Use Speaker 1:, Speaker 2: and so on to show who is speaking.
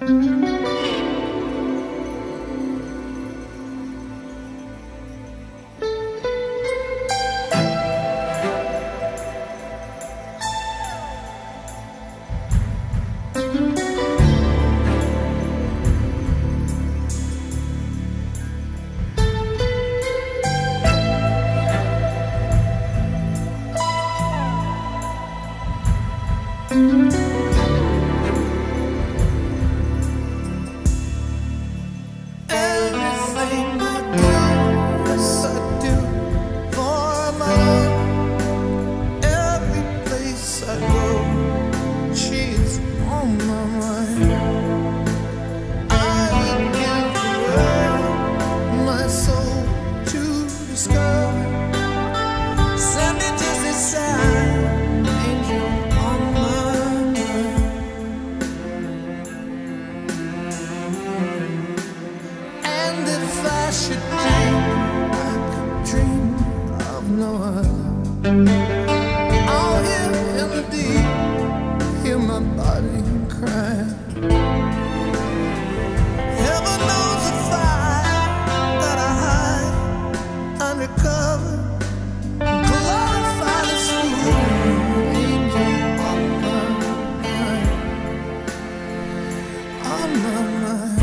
Speaker 1: thank mm -hmm. you If I should dream, I could dream of no other. In the deep, hear my body crying. Heaven knows the fire that I hide undercover. On my mind. On my mind.